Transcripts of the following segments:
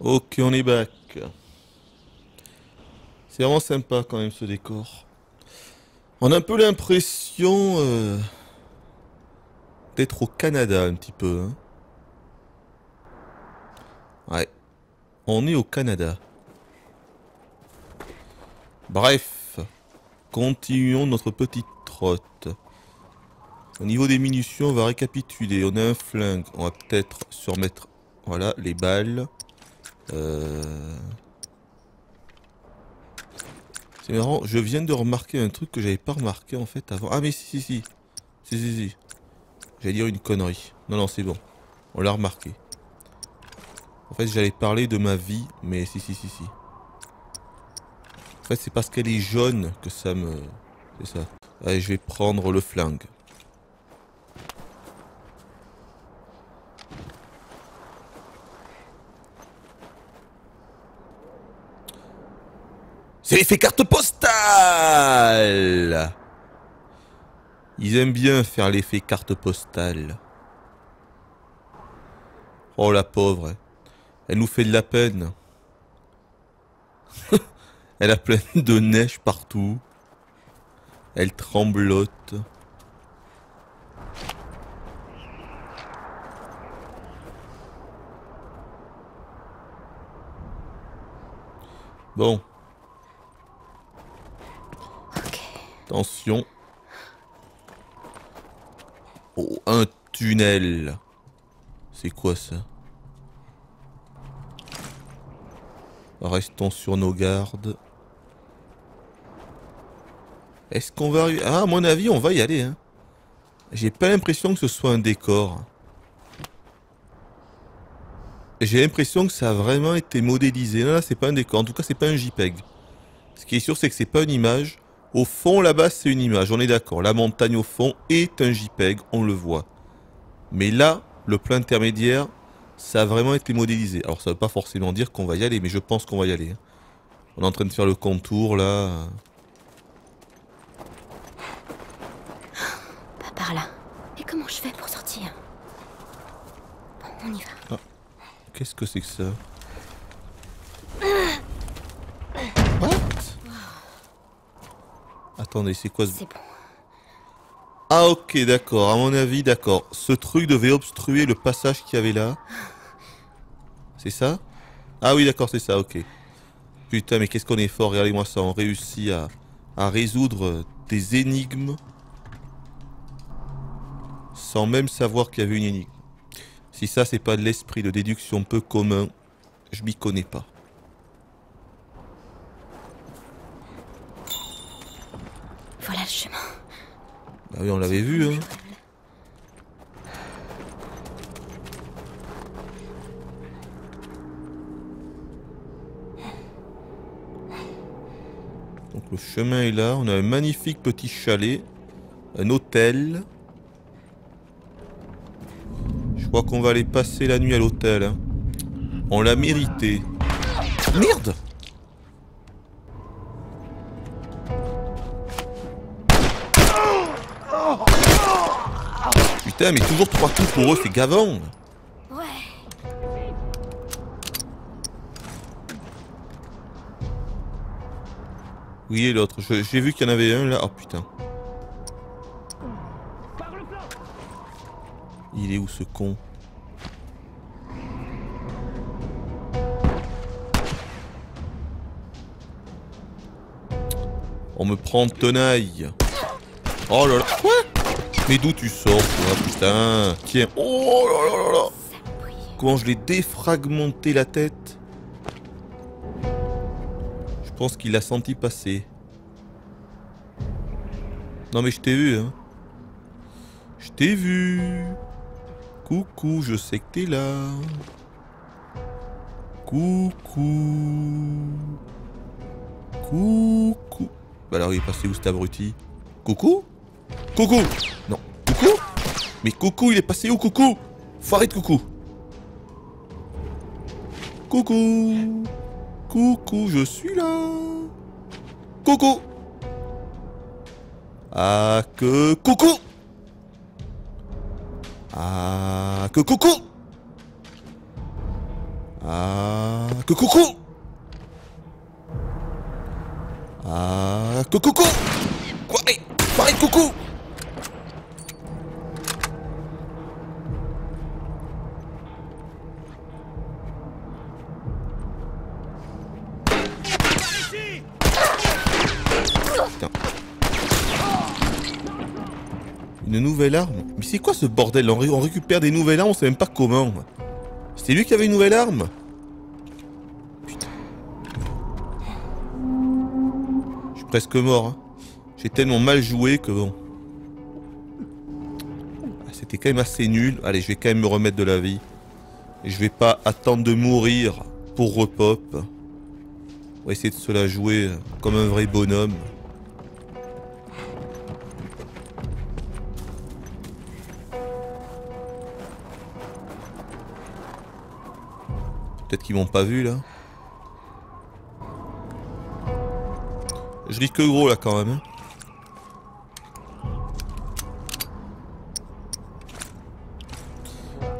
Ok, on est back. C'est vraiment sympa quand même ce décor. On a un peu l'impression euh, d'être au Canada un petit peu. hein. Ouais. On est au Canada. Bref. Continuons notre petite trotte. Au niveau des munitions, on va récapituler. On a un flingue. On va peut-être surmettre voilà, les balles. Euh, C'est marrant, je viens de remarquer un truc que j'avais pas remarqué en fait avant. Ah mais si si si. Si si si. J'allais dire une connerie. Non non c'est bon. On l'a remarqué. En fait j'allais parler de ma vie, mais si si si si. En fait c'est parce qu'elle est jaune que ça me... C'est ça. Allez je vais prendre le flingue. C'est l'effet carte postale Ils aiment bien faire l'effet carte postale. Oh la pauvre. Elle nous fait de la peine. Elle a plein de neige partout. Elle tremblote. Bon. Attention. Oh, un tunnel. C'est quoi ça? Restons sur nos gardes. Est-ce qu'on va Ah, à mon avis, on va y aller. Hein. J'ai pas l'impression que ce soit un décor. J'ai l'impression que ça a vraiment été modélisé. Non, là, c'est pas un décor. En tout cas, c'est pas un JPEG. Ce qui est sûr, c'est que c'est pas une image. Au fond, là-bas, c'est une image. On est d'accord. La montagne au fond est un JPEG. On le voit. Mais là, le plan intermédiaire, ça a vraiment été modélisé. Alors, ça veut pas forcément dire qu'on va y aller, mais je pense qu'on va y aller. hein. On est en train de faire le contour, là. Pas par là. Et comment je fais pour sortir? Bon, on y va. Qu'est-ce que c'est que ça What Attendez, c'est quoi ce... C'est bon. Ah ok, d'accord. À mon avis, d'accord. Ce truc devait obstruer le passage qu'il y avait là. C'est ça? Ah oui, d'accord, c'est ça, ok. Putain, mais qu'est-ce qu'on est fort. Regardez-moi ça. On réussit à, à résoudre des énigmes sans même savoir qu'il y avait une énigme. Si ça, c'est pas de l'esprit de déduction peu commun, je m'y connais pas. Voilà le chemin. Bah oui, on l'avait vu, hein. Donc le chemin est là. On a un magnifique petit chalet. Un hôtel. Je crois qu'on va aller passer la nuit à l'hôtel. hein. On l'a mérité. Merde Putain, mais toujours trois coups pour eux, c'est gavant. Ouais. Oui, et l'autre? J'ai vu qu'il y en avait un là. Oh putain. Il est où ce con? On me prend de tenaille. Oh là là. Quoi? Mais d'où tu sors, toi, putain Tiens. Oh là là là là. Comment je l'ai défragmenté la tête Je pense qu'il l'a senti passer. Non mais je t'ai vu, hein. Je t'ai vu. Coucou, je sais que t'es là. Coucou. Coucou. Bah alors il est passé où cet abruti? Coucou? Coucou Mais coucou, il est passé où coucou? Foiré de coucou. Coucou. Coucou, je suis là. Coucou. Ah que coucou. Ah que coucou. Ah que coucou. Ah, que coucou. Quoi? Hey, Pareil, coucou Une nouvelle arme Mais c'est quoi ce bordel? On, ré- on récupère des nouvelles armes, on sait même pas comment. C'était lui qui avait une nouvelle arme? Putain. Je suis presque mort. hein. J'ai tellement mal joué que bon. Ah, C'était quand même assez nul. Allez, je vais quand même me remettre de la vie. Je vais pas attendre de mourir pour repop. On va essayer de se la jouer comme un vrai bonhomme. Peut-être qu'ils m'ont pas vu là. Je risque gros là quand même. hein.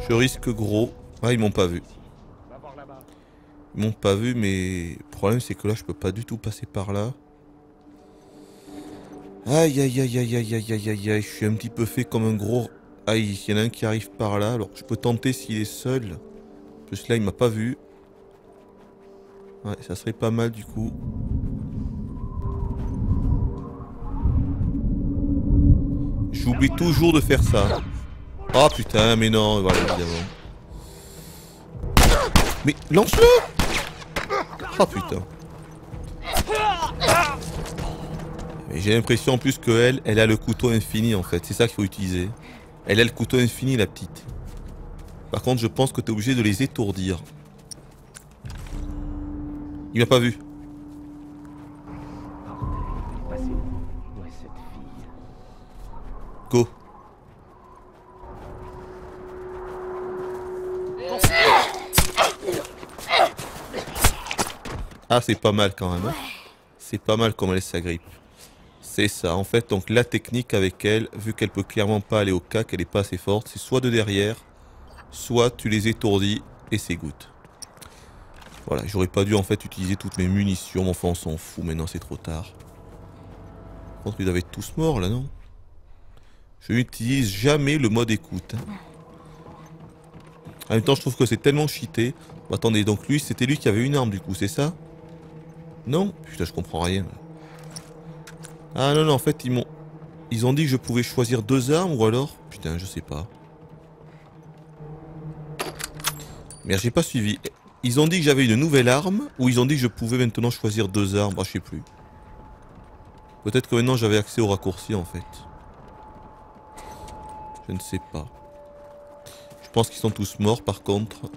Je risque gros. Ah ils m'ont pas vu. Ils m'ont pas vu mais le problème c'est que là je peux pas du tout passer par là. Aïe aïe aïe aïe aïe aïe aïe aïe aïe, je suis un petit peu fait comme un gros... Aïe, il y en a un qui arrive par là, alors je peux tenter s'il est seul. Plus là il m'a pas vu. Ouais, ça serait pas mal du coup. J'oublie toujours de faire ça. Oh putain, mais non, voilà, évidemment. Mais lance-le Oh putain. Mais J'ai l'impression en plus que elle, elle a le couteau infini en fait. C'est ça qu'il faut utiliser. Elle a le couteau infini, la petite. Par contre, je pense que tu es obligé de les étourdir. Il m'a pas vu. Go. Ah, c'est pas mal quand même. hein. C'est pas mal comme elle s'agrippe. C'est ça. En fait, donc la technique avec elle, vu qu'elle peut clairement pas aller au cas, qu'elle est pas assez forte, c'est soit de derrière, soit tu les étourdis et c'est good. Voilà, j'aurais pas dû en fait utiliser toutes mes munitions, mais enfin on s'en fout, maintenant c'est trop tard. Par contre, ils doivent être tous morts là, non? Je n'utilise jamais le mode écoute. hein. En même temps, je trouve que c'est tellement cheaté. Attendez, donc lui, c'était lui qui avait une arme du coup, c'est ça? Non? Putain, je comprends rien. Ah non, non, en fait, ils m'ont... Ils ont dit que je pouvais choisir deux armes ou alors? Putain, je sais pas. Merde, j'ai pas suivi. Ils ont dit que j'avais une nouvelle arme ou ils ont dit que je pouvais maintenant choisir deux armes Ah, je sais plus. Peut-être que maintenant j'avais accès au raccourci en fait. Je ne sais pas. Je pense qu'ils sont tous morts par contre.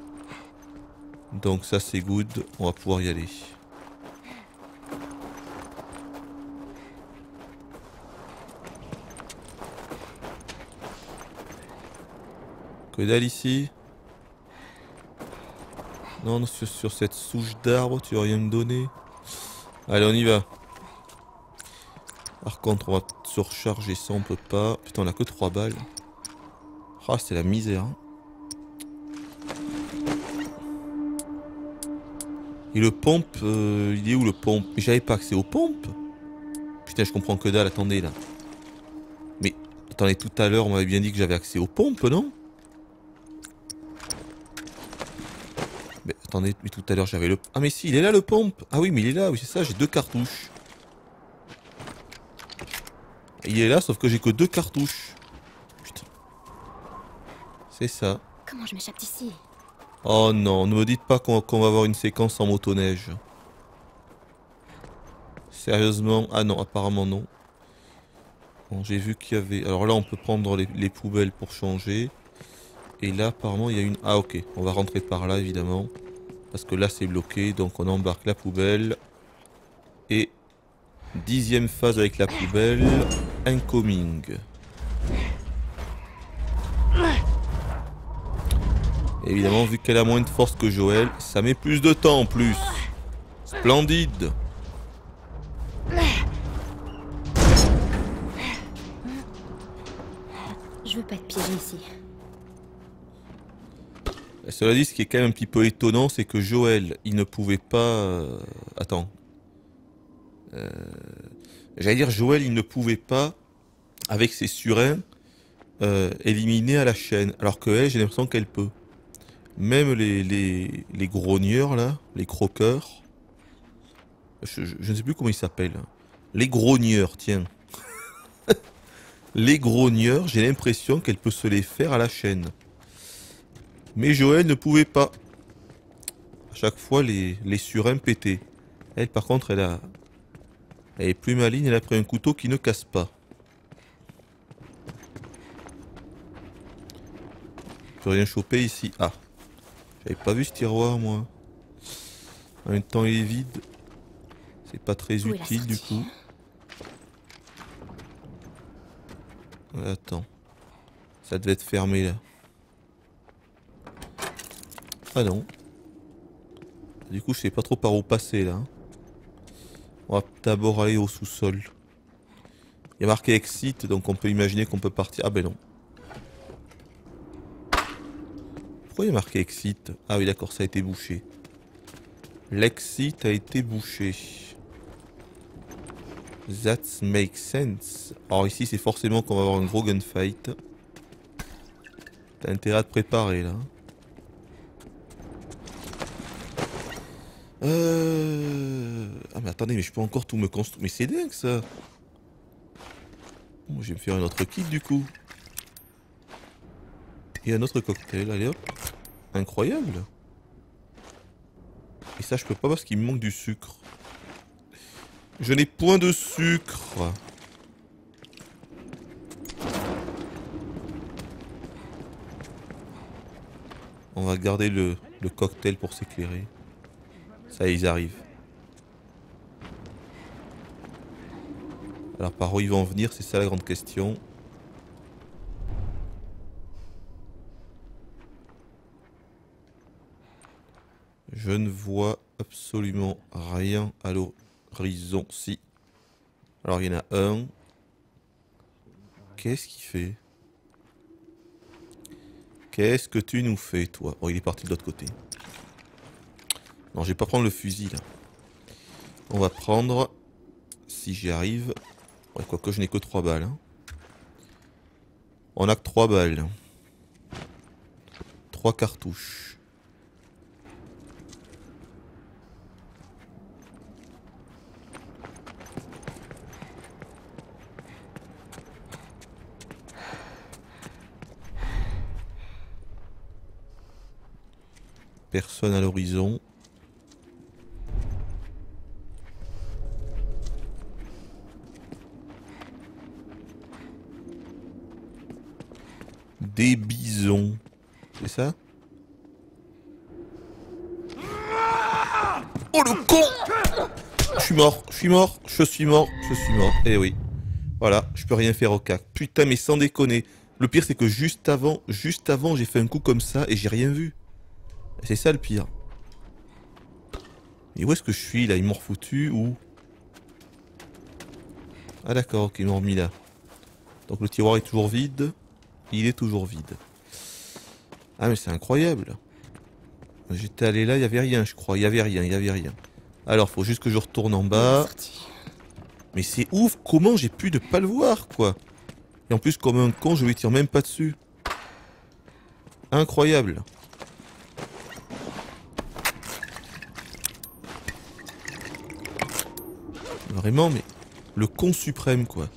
Donc ça c'est good, on va pouvoir y aller. Que dalle ici Non, sur, sur cette souche d'arbre, tu vas rien me donner. Allez, on y va. Par contre, on va surcharger ça, on peut pas. Putain, on a que 3 balles. Ah, c'est la misère. hein. Et le pompe, euh, il est où le pompe? Mais j'avais pas accès aux pompes Putain, je comprends que dalle, attendez là. Mais, attendez, tout à l'heure, on m'avait bien dit que j'avais accès aux pompes, non? Attendez, mais tout à l'heure j'avais le... Ah mais si, il est là le pompe Ah oui, mais il est là, oui c'est ça, j'ai deux cartouches. Il est là, sauf que j'ai que deux cartouches. Putain. C'est ça. Comment je m'échappe d'ici? Oh non, ne me dites pas qu'on va avoir une séquence en motoneige. Sérieusement? Ah non, apparemment non. Bon, j'ai vu qu'il y avait... Alors là, on peut prendre les, les poubelles pour changer. Et là, apparemment, il y a une... Ah ok, on va rentrer par là, évidemment. Parce que là, c'est bloqué. Donc on embarque la poubelle. Et... Dixième phase avec la poubelle. Incoming. Évidemment, vu qu'elle a moins de force que Joël, ça met plus de temps en plus. Splendide. Je veux pas être piégée ici. Cela dit, ce qui est quand même un petit peu étonnant, c'est que Joël, il ne pouvait pas... euh, Attends. Euh, J'allais dire, Joël, il ne pouvait pas, avec ses surins, euh, éliminer à la chaîne. Alors que elle, j'ai l'impression qu'elle peut. Même les, les, grogneurs, là, les croqueurs, je, je- je ne sais plus comment ils s'appellent. Les grogneurs, tiens. les grogneurs, j'ai l'impression qu'elle peut se les faire à la chaîne. Mais Joël ne pouvait pas. À chaque fois, les, les surins pétaient. Elle, par contre, elle a... Elle est plus maligne, elle a pris un couteau qui ne casse pas. Je peux rien choper ici. Ah. J'avais pas vu ce tiroir, moi. En même temps, il est vide. C'est pas très Où utile, du coup. Attends. Ça devait être fermé, là. Ah non. Du coup, je sais pas trop par où passer, là. On va d'abord aller au sous-sol. Il y a marqué exit, donc on peut imaginer qu'on peut partir. Ah ben non. Pourquoi il y a marqué exit? Ah oui, d'accord, ça a été bouché. L'exit a été bouché. That makes sense. Alors ici, c'est forcément qu'on va avoir un gros gunfight. T'as intérêt à te préparer, là. Euh... Ah mais attendez, mais je peux encore tout me construire. Mais c'est dingue, ça Bon, je vais me faire un autre kit, du coup. Et un autre cocktail, allez hop. Incroyable. Et ça, je peux pas parce qu'il me manque du sucre. Je n'ai point de sucre. On va garder le, le cocktail pour s'éclairer. Ça, ils arrivent. Alors, par où ils vont venir, c'est ça la grande question. Je ne vois absolument rien à l'horizon. Si. Alors, il y en a un. Qu'est-ce qu'il fait? Qu'est-ce que tu nous fais, toi? Oh, il est parti de l'autre côté. Non, je vais pas prendre le fusil. On va prendre... Si j'y arrive... Ouais, quoique je n'ai que 3 balles. hein. On a que 3 balles. 3 cartouches. Personne à l'horizon. Des bisons. C'est ça? Oh le con Je suis mort, je suis mort, je suis mort, je suis mort. Eh oui. Voilà, je peux rien faire au cac. Putain, mais sans déconner. Le pire, c'est que juste avant, juste avant, j'ai fait un coup comme ça et j'ai rien vu. C'est ça le pire. Mais où est-ce que je suis là? Ils m'ont refoutu ou? Ah d'accord, ok, ils m'ont remis là. Donc le tiroir est toujours vide. Il est toujours vide. Ah mais c'est incroyable. J'étais allé là, il y avait rien, je crois. Il y avait rien, il y avait rien. Alors, faut juste que je retourne en bas. Mais c'est ouf, comment j'ai pu ne pas le voir, quoi. Et en plus, comme un con, je lui tire même pas dessus. Incroyable. Vraiment, mais le con suprême, quoi.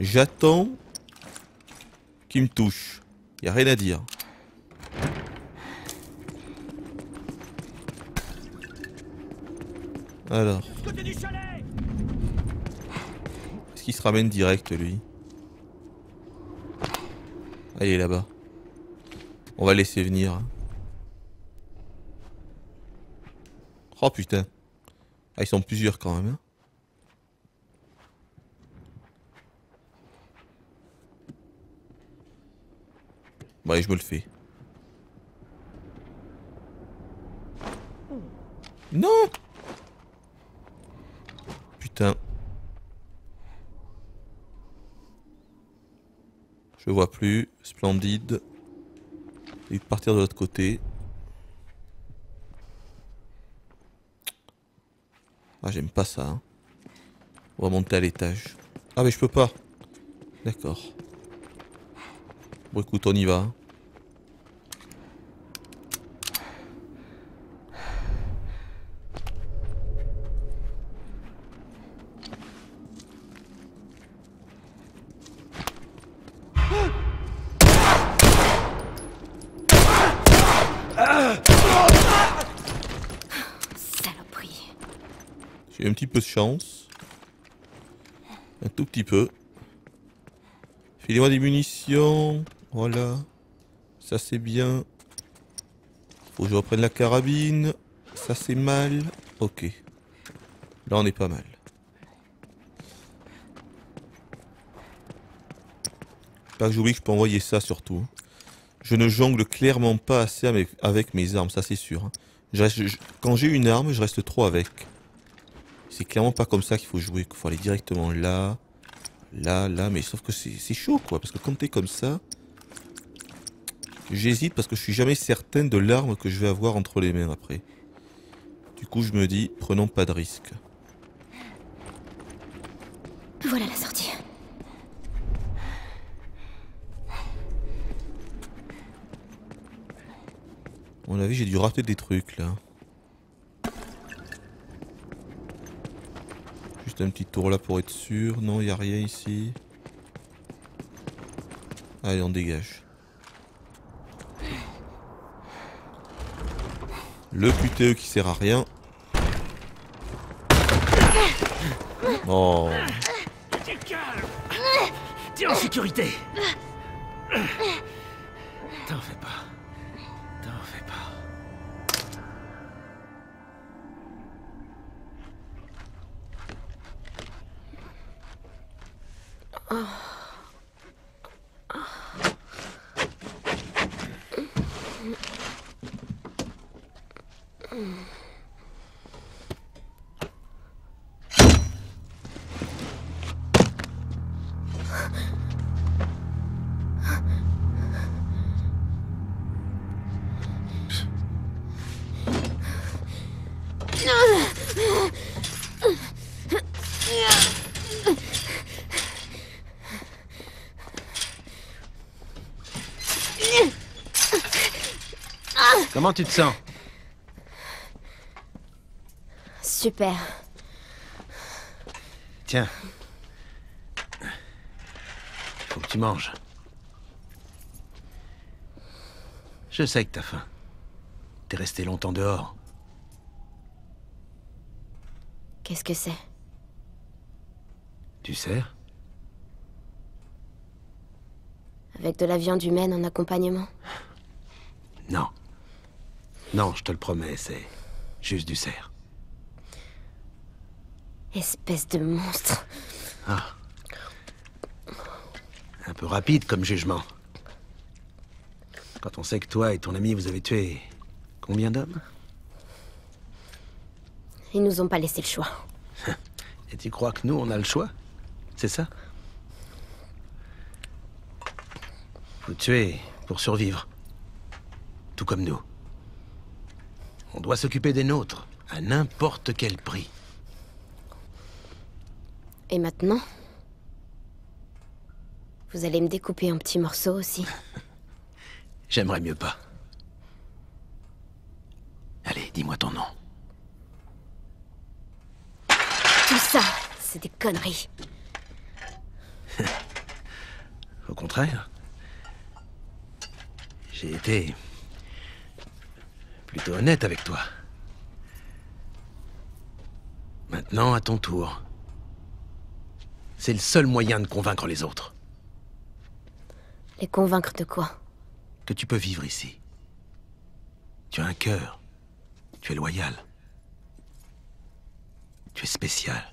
J'attends qu'il me touche. Y a rien à dire. Alors. Est-ce qu'il se ramène direct, lui? Ah, là-bas. On va laisser venir. hein. Oh putain. Ah, ils sont plusieurs quand même. hein. Allez, je me le fais. Non Putain. Je vois plus. Splendide. Et partir de l'autre côté. Ah, j'aime pas ça. hein. On va monter à l'étage. Ah, mais je peux pas. D'accord. Bon, écoute, on y va. Saloperie. J'ai un petit peu de chance. Un tout petit peu. Filez-moi des munitions. Voilà. Ça c'est bien. Faut que je reprenne la carabine. Ça c'est mal. Ok. Là on est pas mal. Pas que j'oublie que je peux envoyer ça surtout. Je ne jongle clairement pas assez avec, mes armes, ça c'est sûr. hein. Quand j'ai une arme, je reste trop avec. C'est clairement pas comme ça qu'il faut jouer. Il faut aller directement là, là, là. Mais sauf que c'est chaud quoi. Parce que quand t'es comme ça, j'hésite parce que je suis jamais certain de l'arme que je vais avoir entre les mains après. Du coup, je me dis, prenons pas de risque. Voilà la sortie. À mon avis, j'ai dû rater des trucs là. Juste un petit tour là pour être sûr. Non, il a rien ici. Allez, on dégage. Le QTE qui sert à rien. Oh, T'es en sécurité T'en fais pas. T'en fais pas. Comment tu te sens Super. Tiens. Faut que tu manges. Je sais que t'as faim. T'es resté longtemps dehors. Qu'est-ce que c'est? Tu sers? Avec de la viande humaine en accompagnement? Non. Non, je te le promets, c'est juste du cerf. Espèce de monstre. Un peu rapide comme jugement. Quand on sait que toi et ton ami vous avez tué combien d'hommes? Ils nous ont pas laissé le choix. Et tu crois que nous, on a le choix? C'est ça? Vous tuez pour survivre. Tout comme nous. On doit s'occuper des nôtres, à n'importe quel prix. Et maintenant Vous allez me découper en petits morceaux aussi J'aimerais mieux pas. Allez, dis-moi ton nom. Tout ça, c'est des conneries. Au contraire. J'ai été plutôt honnête avec toi. Maintenant, à ton tour. C'est le seul moyen de convaincre les autres Les convaincre de quoi? Que tu peux vivre ici. Tu as un cœur. Tu es loyal. Tu es spécial.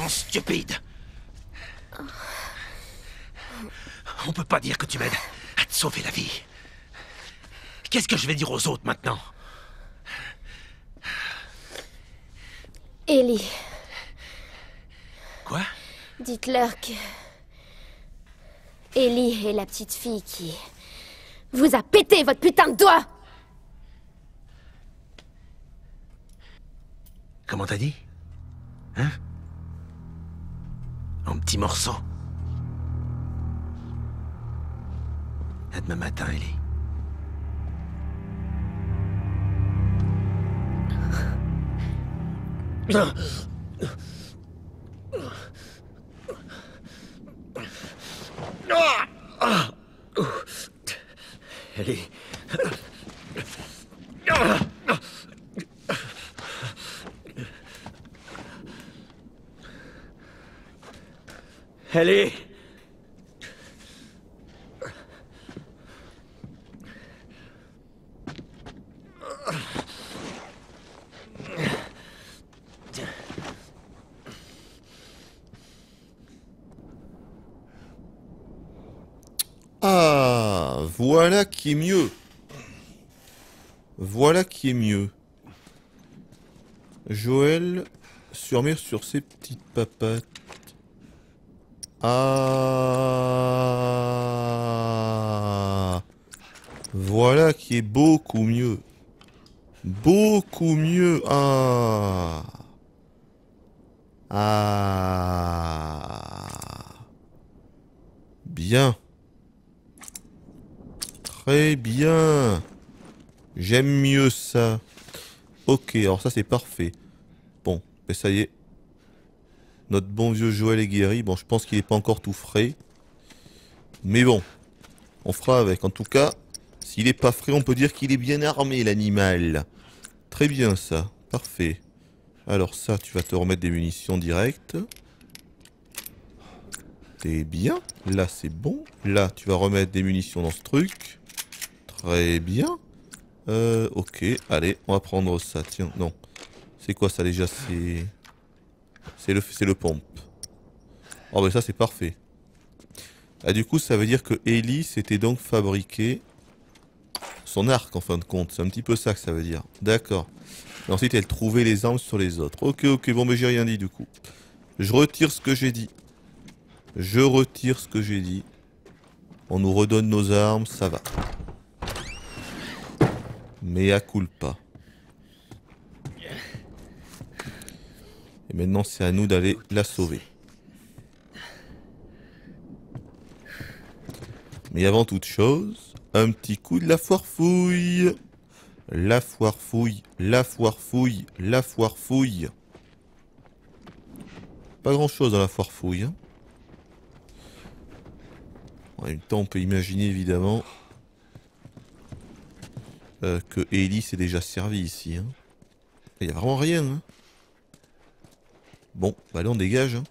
Vraiment stupide. On peut pas dire que tu m'aides à te sauver la vie. Qu'est-ce que je vais dire aux autres maintenant? Ellie, Quoi? Dites-leur que... Ellie est la petite fille qui... vous a pété votre putain de doigt. Comment t'as dit? Hein? En petits morceaux. À demain matin, Ellie. Ellie. Ellie Ah, voilà qui est mieux. Voilà qui est mieux. Joël surmire sur ses petites papates. Ah. Voilà qui est beaucoup mieux. Beaucoup mieux. Ah. Ah. Bien. Très bien. J'aime mieux ça. Ok, alors ça c'est parfait. Bon, ben ça y est. Notre bon vieux Joël est guéri. Bon, je pense qu'il n'est pas encore tout frais. Mais bon, on fera avec. En tout cas, s'il n'est pas frais, on peut dire qu'il est bien armé, l'animal. Très bien ça. Parfait. Alors ça, tu vas te remettre des munitions directes. C'est bien. Là, c'est bon. Là, tu vas remettre des munitions dans ce truc. Très bien. Euh, ok. Allez, on va prendre ça. Tiens, non. C'est quoi ça déjà? C'est... C'est le, le pompe. Oh, mais ça, c'est parfait. Ah, du coup, ça veut dire que Ellie s'était donc fabriqué son arc, en fin de compte. C'est un petit peu ça que ça veut dire. D'accord. Et ensuite, elle trouvait les armes sur les autres. Ok, ok. Bon, mais j'ai rien dit, du coup. Je retire ce que j'ai dit. Je retire ce que j'ai dit. On nous redonne nos armes, ça va. Mais à culpa. Et maintenant, c'est à nous d'aller la sauver. Mais avant toute chose, un petit coup de la foire fouille. La foire fouille, la foire fouille, la foire fouille. Pas grand chose dans la foire fouille. hein. En même temps, on peut imaginer évidemment euh, que Ellie s'est déjà servi ici. hein. Il n'y a vraiment rien. hein. Bon, bah allez, on dégage. hein.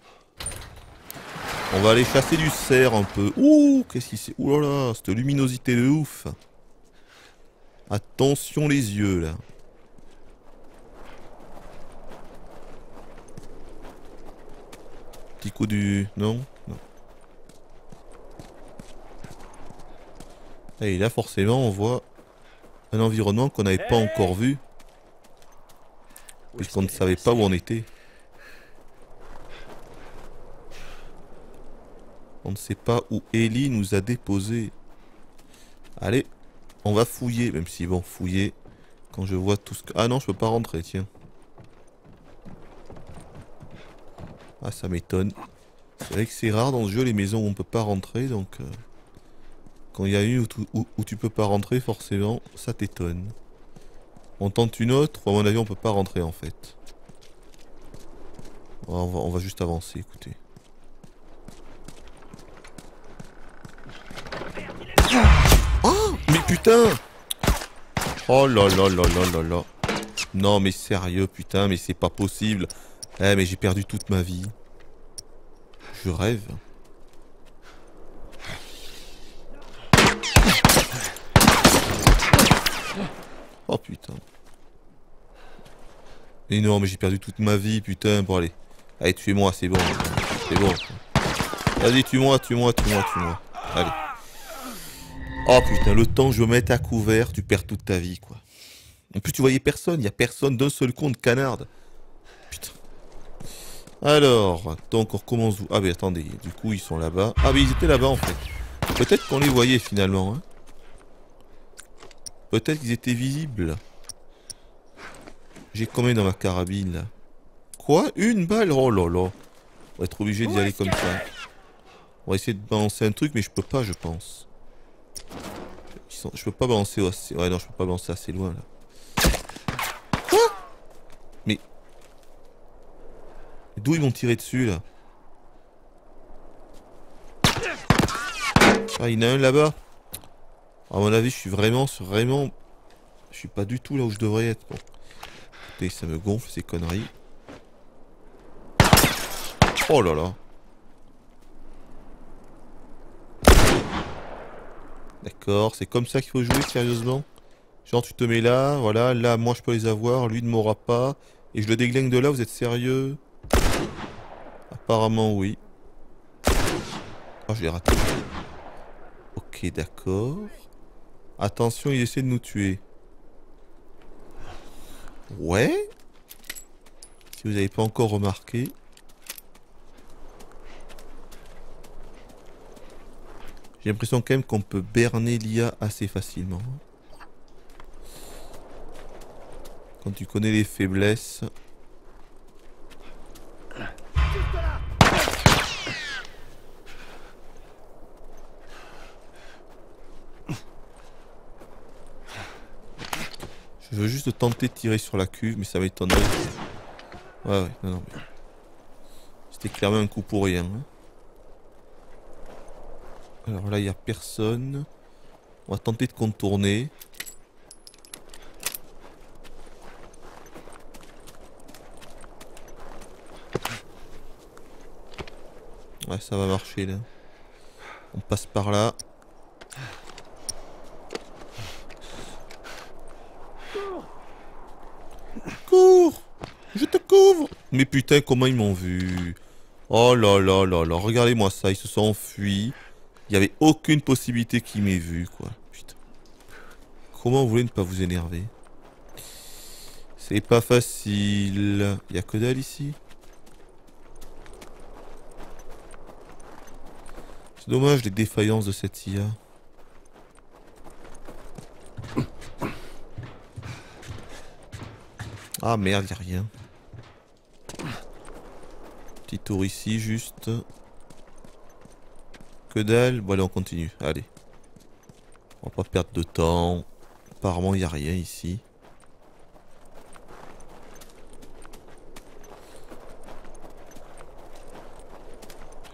On va aller chasser du cerf un peu. Ouh, qu'est-ce qui c'est Ouh là là, cette luminosité de ouf. Attention les yeux là. Petit coup du... Non Non. Et là forcément on voit un environnement qu'on n'avait pas encore vu. Puisqu'on ne savait pas où on était. On ne sait pas où Ellie nous a déposé. Allez, on va fouiller, même si bon, fouiller, quand je vois tout ce que... Ah non, je peux pas rentrer, tiens. Ah, ça m'étonne. C'est vrai que c'est rare dans ce jeu, les maisons où on peut pas rentrer, donc... euh, Quand il y a une où, tu- peux pas rentrer, forcément, ça t'étonne. On tente une autre, ou à mon avis, on peut pas rentrer, en fait. On va juste avancer, écoutez. Oh Mais putain Oh là là là là là là Non mais sérieux putain mais c'est pas possible Eh mais j'ai perdu toute ma vie Je rêve Oh putain Mais non mais j'ai perdu toute ma vie putain Bon allez Allez, tue-moi, c'est bon. C'est bon. Vas-y, tue-moi, tue-moi, tue-moi, tue-moi. Allez. Oh putain, le temps que je me mette à couvert, tu perds toute ta vie, quoi. En plus, tu voyais personne, il a personne d'un seul con de canarde. Putain. Alors, donc on recommence où Ah, mais attendez, du coup, ils sont là-bas. Ah, mais ils étaient là-bas, en fait. Peut-être qu'on les voyait, finalement, hein. Peut-être qu'ils étaient visibles. J'ai combien dans ma carabine, là Quoi? Une balle? Oh là là. On va être obligé d'y aller comme ça. On va essayer de balancer un truc, mais je peux pas, je pense. Je peux pas balancer assez... Ouais, non, je peux pas balancer assez loin, là. Quoi? Mais... D'où ils m'ont tiré dessus, là? Ah, il y en a un là-bas. À mon avis, je suis vraiment, vraiment... Je suis pas du tout là où je devrais être. Bon. Écoutez, ça me gonfle, ces conneries. Oh là là. C'est comme ça qu'il faut jouer, sérieusement Genre, tu te mets là, voilà, là, moi, je peux les avoir, lui ne m'aura pas. Et je le déglingue de là, vous êtes sérieux? Apparemment, oui. Oh, je l'ai raté. Ok, d'accord. Attention, il essaie de nous tuer. Ouais Si vous n'avez pas encore remarqué. J'ai l'impression quand même qu'on peut berner l'IA assez facilement. Quand tu connais les faiblesses. Je veux juste tenter de tirer sur la cuve, mais ça m'étonnerait. Ouais, ouais, non, non, mais... C'était clairement un coup pour rien. hein. Alors là, il n'y a personne. On va tenter de contourner. Ouais, ça va marcher là. On passe par là. Cours Je te couvre Mais putain, comment ils m'ont vu? Oh là là là là, regardez-moi ça, ils se sont enfuis. Il n'y avait aucune possibilité qu'ils m'aient vu, quoi. Putain. Comment vous voulez ne pas vous énerver? C'est pas facile. Il a que dalle ici. C'est dommage les défaillances de cette IA. Ah merde, y a rien. Petit tour ici juste. Que dalle. Bon allez, on continue. Allez. On va pas perdre de temps. Apparemment, y a rien ici.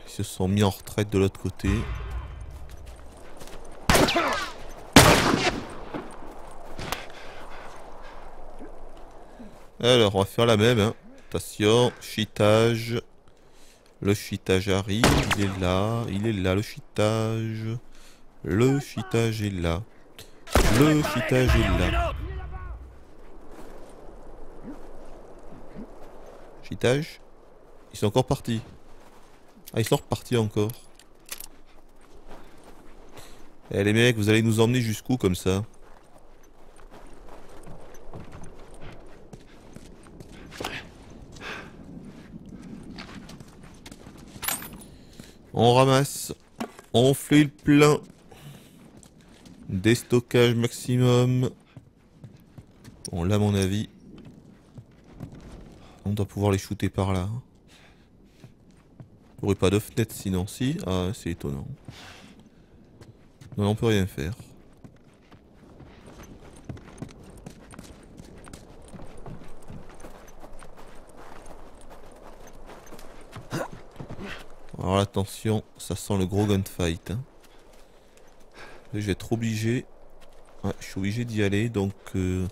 Ils se sont mis en retraite de l'autre côté. Alors, on va faire la même. Hein. Attention, cheatage. Le cheatage arrive, il est là, il est là, le cheatage. Le cheatage est là. Le cheatage est là. Cheatage Ils sont encore partis. Ah, ils sont repartis encore. Eh les mecs, vous allez nous emmener jusqu'où comme ça? On ramasse. On fait le plein. Déstockage maximum. Bon, là, à mon avis, on doit pouvoir les shooter par là. Il n'y aurait pas de fenêtre sinon, si. Ah, c'est étonnant. Non, on peut rien faire. Alors attention, ça sent le gros gunfight. hein. Je vais être obligé. Ouais, je suis obligé d'y aller, donc euh,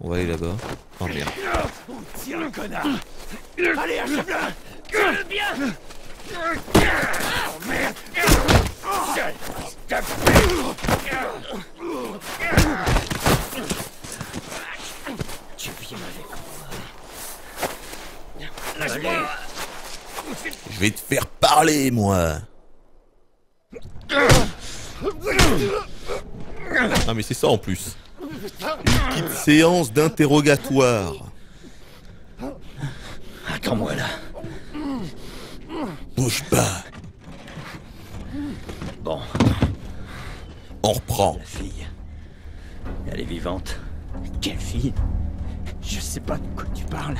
on va aller là-bas. Oh merde. Tire le connard Allez, achève-le Tire-le bien Oh merde Tu viens avec moi. Lâche-moi Je vais te faire parler, moi. Ah mais c'est ça en plus. Une petite séance d'interrogatoire. Attends-moi là. Bouge pas. Bon, On reprend. la fille. Elle est vivante. Quelle fille? Je sais pas de quoi tu parles.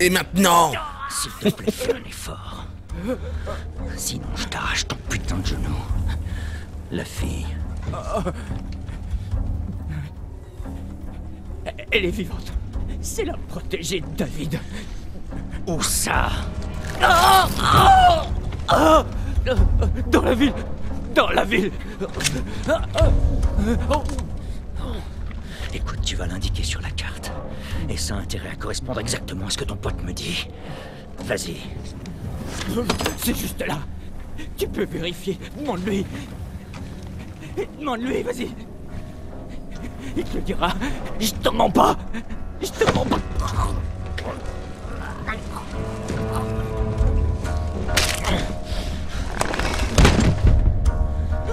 Et maintenant S'il te plaît, fais un effort. Sinon, je t'arrache ton putain de genou. La fille. Elle est vivante. C'est la protégée de David. Où ça? Dans la ville Dans la ville Écoute, tu vas l'indiquer sur la carte. Et ça a intérêt à correspondre exactement à ce que ton pote me dit. Vas-y. C'est juste là. Tu peux vérifier. Demande-lui. Demande-lui, vas-y. Il te le dira. Je te mens pas. Je te mens pas.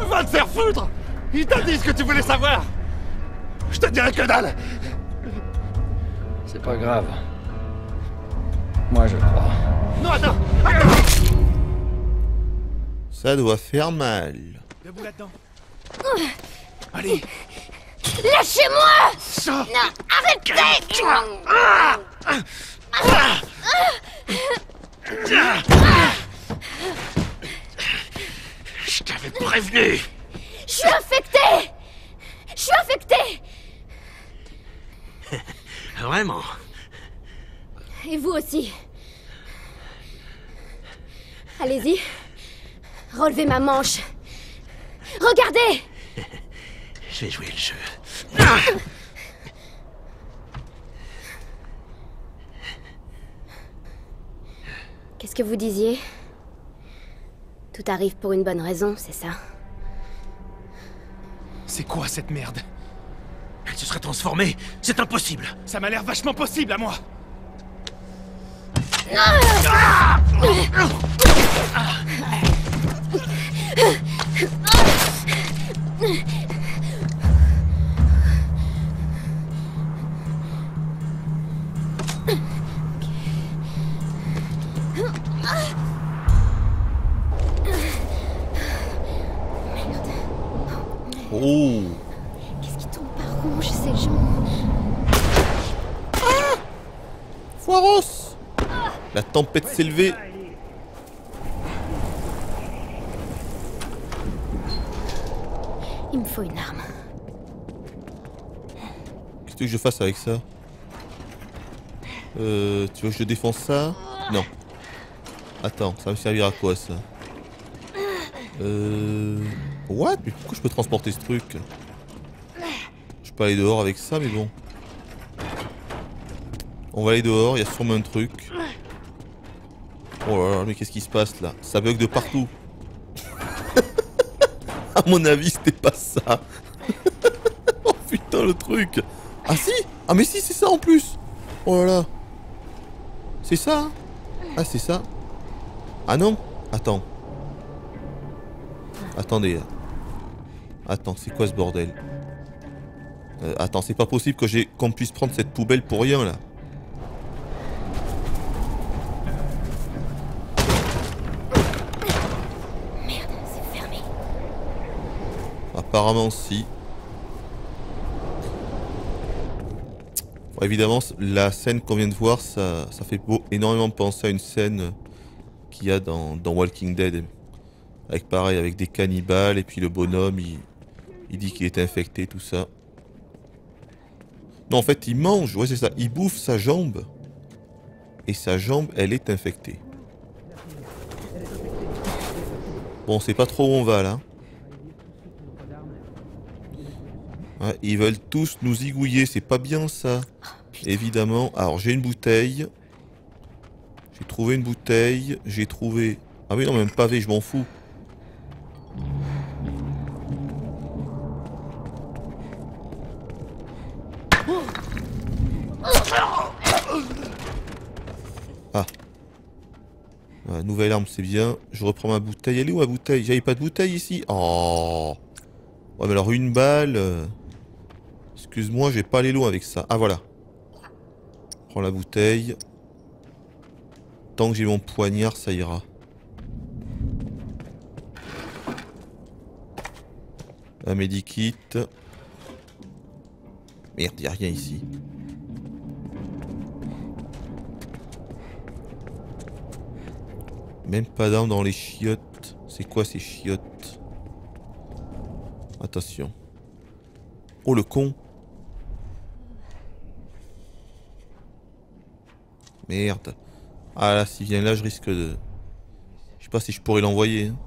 Va te faire foutre Il t'a dit ce que tu voulais savoir Je te dirai que dalle. C'est pas grave. Moi, je crois. Non, attends. Ça doit faire mal. Debout là-dedans. Allez. Lâchez-moi. Ça. Non, arrêtez. Je t'avais prévenu. Je suis infectée. Je suis infectée Vraiment Et vous aussi. Allez-y. Relevez ma manche. Regardez Je vais jouer le jeu. Qu'est-ce que vous disiez? Tout arrive pour une bonne raison, c'est ça? C'est quoi cette merde? Se serait transformée C'est impossible. Ça m'a l'air vachement possible à moi. Oh Il me faut une arme. Qu'est-ce que tu veux que je fasse avec ça Euh... Tu veux que je défonce ça Non. Attends, ça va me servir à quoi ça Euh... What? Mais pourquoi je peux transporter ce truc? Je peux aller dehors avec ça, mais bon. On va aller dehors, il y a sûrement un truc. Oh là là, mais qu'est-ce qui se passe là? Ça bug de partout. à mon avis, c'était pas ça. oh putain, le truc. Ah si Ah mais si, c'est ça en plus. Oh là là. C'est ça hein? Ah, c'est ça Ah non? Attends. Attendez. Attends, c'est quoi ce bordel? Euh, Attends, c'est pas possible que j'ai qu'on puisse prendre cette poubelle pour rien là. Apparemment si. Bon, évidemment, la scène qu'on vient de voir, ça, fait énormément penser à une scène qu'il y a dans, dans Walking Dead. Avec pareil, avec des cannibales, et puis le bonhomme, il, il dit qu'il est infecté, tout ça. Non, en fait, il mange, ouais, c'est ça. Il bouffe sa jambe. Et sa jambe, elle est infectée. Bon, on sait pas trop où on va là. Ouais, ils veulent tous nous zigouiller, c'est pas bien ça. Évidemment. Alors j'ai une bouteille. J'ai trouvé une bouteille. J'ai trouvé. Ah oui non même pavé, je m'en fous. Ah. Ah, nouvelle arme, c'est bien. Je reprends ma bouteille. Elle est où ma bouteille? J'avais pas de bouteille ici Oh Ouais, mais alors une balle... Excuse-moi, j'ai pas aller loin avec ça. Ah, voilà. Prends la bouteille. Tant que j'ai mon poignard, ça ira. Un medikit. Merde, y a rien ici. Même pas d'armes dans les chiottes. C'est quoi ces chiottes? Attention. Oh le con Merde. Ah là, s'il vient là, je risque de... Je sais pas si je pourrais l'envoyer. hein.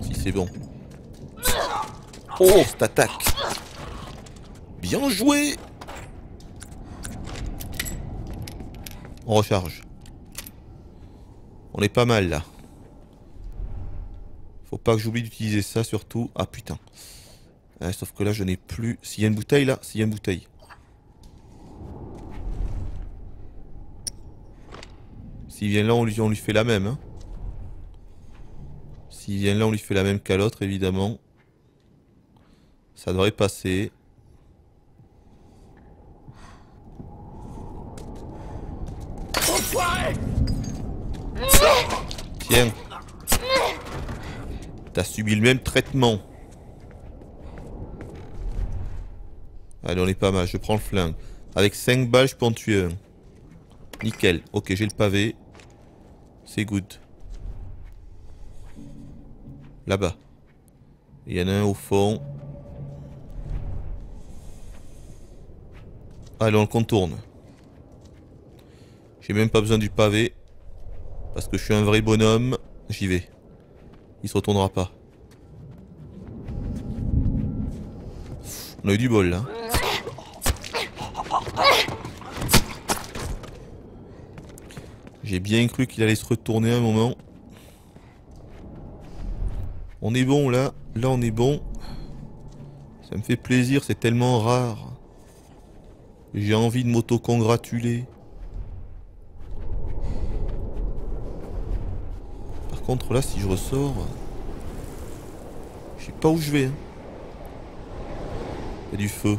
Si c'est bon. Oh, cette attaque Bien joué On recharge. On est pas mal là. Faut pas que j'oublie d'utiliser ça surtout. Ah putain. Ouais, sauf que là je n'ai plus... S'il y a une bouteille là, s'il y a une bouteille. S'il vient là, on lui, fait la même. Hein. S'il vient là, on lui fait la même qu'à l'autre, évidemment. Ça devrait passer. Tiens. T'as subi le même traitement. Allez, on est pas mal. Je prends le flingue. Avec 5 balles, je peux en tuer un. Nickel. Ok, j'ai le pavé. C'est good. Là-bas. Il y en a un au fond. Allez, on le contourne. J'ai même pas besoin du pavé. Parce que je suis un vrai bonhomme. J'y vais. Il se retournera pas. On a eu du bol là. J'ai bien cru qu'il allait se retourner un moment. On est bon là. Là on est bon. Ça me fait plaisir, c'est tellement rare. J'ai envie de m'auto-congratuler. Par contre là si je ressors... Je sais pas où je vais. hein. Il y a du feu.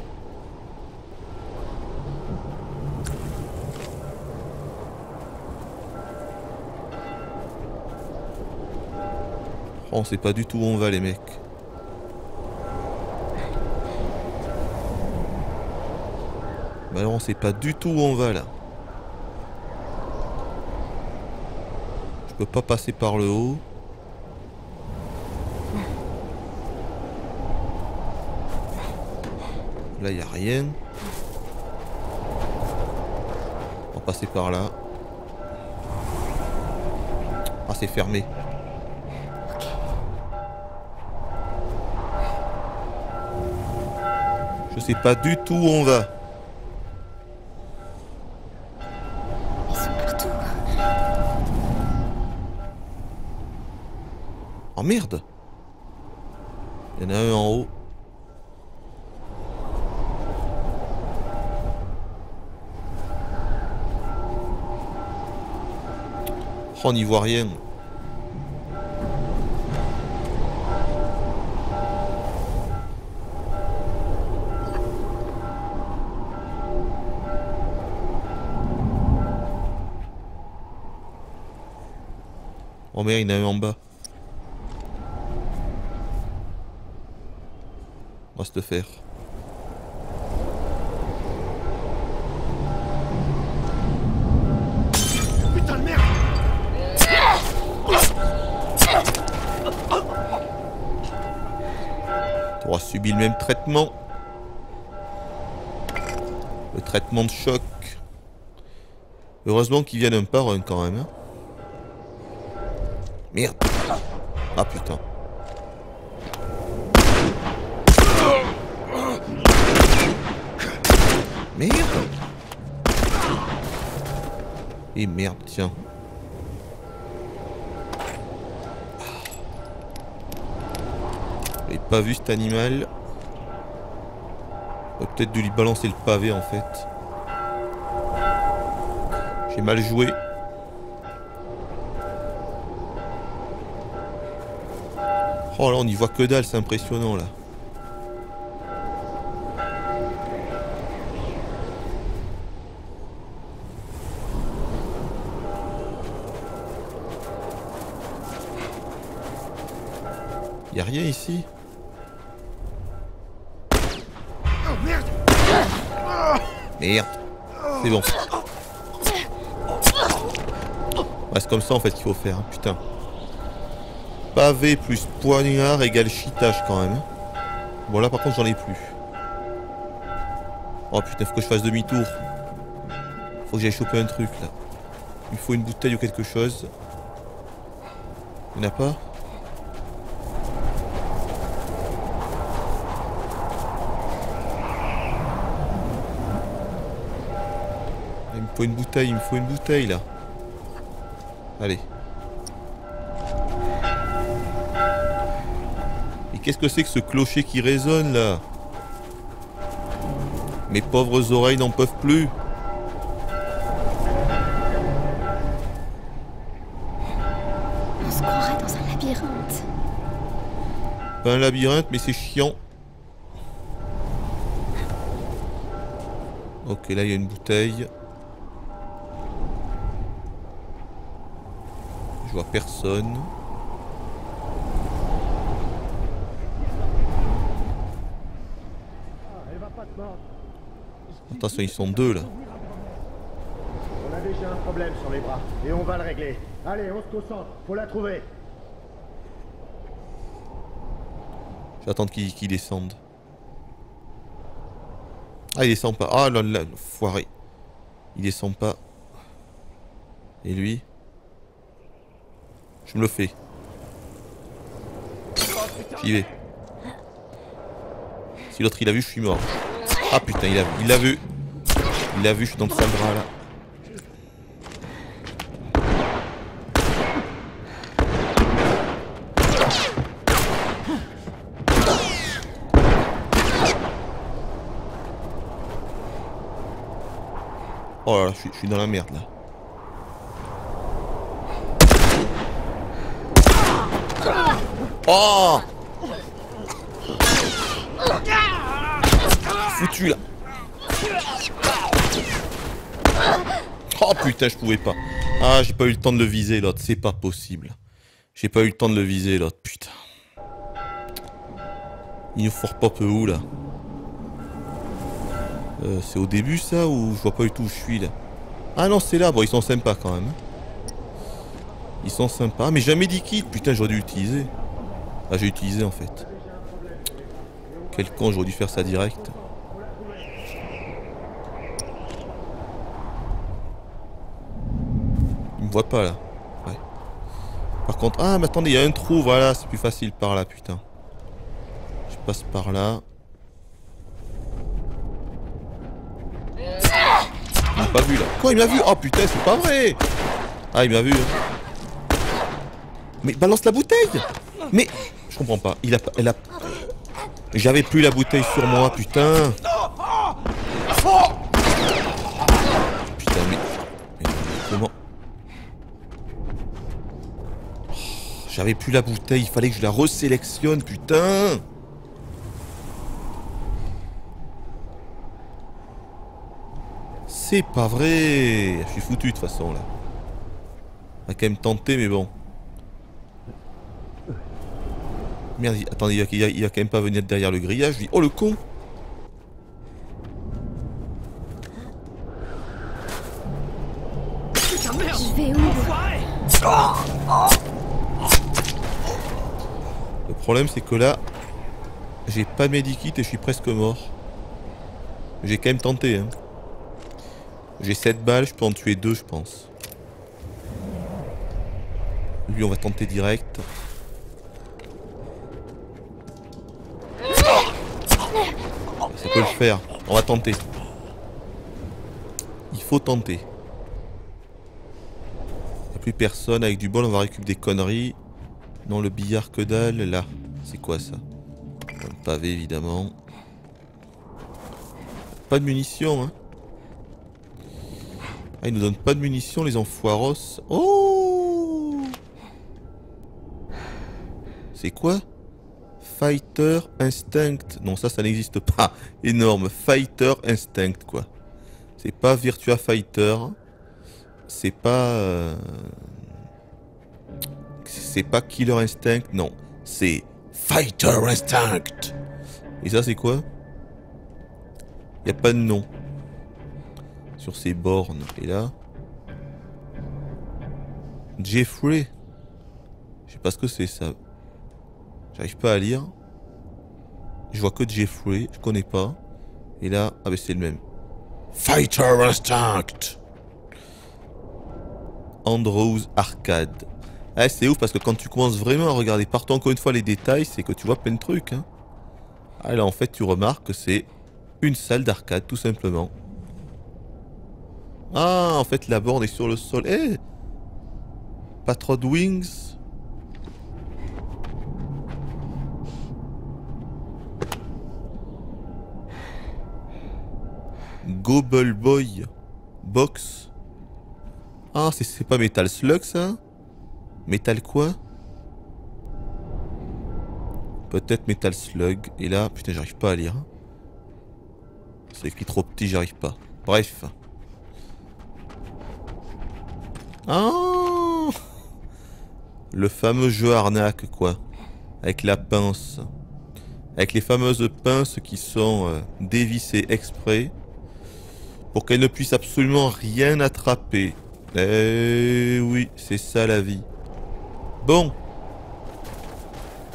On sait pas du tout où on va les mecs. Bah alors on sait pas du tout où on va là. Je peux pas passer par le haut. Là y a rien. On va passer par là. Ah c'est fermé. Sais pas du tout où on va. Ils sont partout. Oh merde Il y en a un en haut. Oh, on n'y voit rien. Oh merde, il y en a un en bas. On va se le faire. Putain de merde subi le même traitement. Le traitement de choc. Heureusement qu'ils viennent un par un quand même. hein. Merde. Ah putain. Merde. Et merde, tiens. J'avais pas vu cet animal. Peut-être dû lui balancer le pavé en fait. J'ai mal joué. Oh là, on y voit que dalle, c'est impressionnant là. Y a rien ici merde Merde. C'est bon. Ouais, c'est comme ça en fait qu'il faut faire, hein, putain. Pavé plus poignard égale chitage quand même. Bon là par contre j'en ai plus. Oh putain, faut que je fasse demi-tour. Faut que j'aille choper un truc là. Il faut une bouteille ou quelque chose. Il n'y en a pas? Il me faut une bouteille, il me faut une bouteille là. Allez. Qu'est-ce que c'est que ce clocher qui résonne là? Mes pauvres oreilles n'en peuvent plus. On se croirait dans un labyrinthe? Pas un labyrinthe, mais c'est chiant. Ok, là il y a une bouteille. Je vois personne. Attention, ils sont deux là. On a déjà un problème sur les bras et on va le régler. Allez, on se concentre, faut la trouver. J'attends qu'ils qu'ils descendent. Ah, il descend pas. Ah là là, foiré. Il descend pas. Et lui? Je me le fais. J'y vais. Si l'autre il a vu, je suis mort. Ah putain, il a, il l'a vu. Il l'a vu, je suis dans le sale drap là. Oh là là, je suis dans la merde là. Oh Foutu là Oh putain, je pouvais pas. Ah, j'ai pas eu le temps de le viser l'autre, c'est pas possible. J'ai pas eu le temps de le viser l'autre, putain. Il nous faut pop où là euh, c'est au début ça ou je vois pas du tout où je suis là? Ah non c'est là, bon ils sont sympas quand même. Ils sont sympas, mais jamais dit quitte, putain j'aurais dû l'utiliser. Ah j'ai utilisé en fait. Quel con, j'aurais dû faire ça direct. Il me voit pas là. Par contre, ah mais attendez, il y a un trou, voilà, c'est plus facile par là, putain. Je passe par là. Il m'a pas vu là. Quoi, il m'a vu Oh putain, c'est pas vrai Ah, il m'a vu. hein. Mais balance la bouteille Mais je comprends pas. Il a pas. Elle a. J'avais plus la bouteille sur moi. Putain, mais. mais comment Oh, J'avais plus la bouteille, il fallait que je la resélectionne, putain C'est pas vrai Je suis foutu de toute façon là. On va quand même tenter mais bon. Merde, attendez, il va, il va- il va quand même pas venir derrière le grillage. lui. Oh le con Je vais où Le problème c'est que là, j'ai pas de et je suis presque mort. J'ai quand même tenté. Hein. J'ai 7 balles, je peux en tuer 2 je pense. Lui on va tenter direct. Ça peut le faire. On va tenter. Il faut tenter. Y a plus personne avec du bol, on va récupérer des conneries. Non, le billard que dalle, là. C'est quoi ça? Un pavé, évidemment. Pas de munitions, hein. Ah, ils nous donnent pas de munitions, les enfoiros. Oh C'est quoi? Fighter Instinct. Non, ça, ça n'existe pas. Énorme. Fighter Instinct, quoi. C'est pas Virtua Fighter. C'est pas... euh, C'est pas Killer Instinct. Non. C'est Fighter Instinct. Et ça, c'est quoi? Y a pas de nom. Sur ces bornes. Et là... Jeffrey. Je sais pas ce que c'est ça. J'arrive pas à lire. Je vois que Jeffrey, je connais pas. Et là, ah ben c'est le même. Fighter Instinct Andrews Arcade. Ah c'est ouf parce que quand tu commences vraiment à regarder partout encore une fois les détails, c'est que tu vois plein de trucs. Hein. Ah en fait tu remarques que c'est une salle d'arcade tout simplement. Ah en fait la borne est sur le sol. Eh Pas trop de wings Gobble Boy Box. Ah, c'est- pas Metal Slug ça Metal quoi? Peut-être Metal Slug. Et là, putain, j'arrive pas à lire. C'est écrit trop petit, j'arrive pas. Bref. Ah Le fameux jeu arnaque, quoi. Avec la pince. Avec les fameuses pinces qui sont euh, dévissées exprès pour qu'elle ne puisse absolument rien attraper. Eh oui, c'est ça la vie. Bon.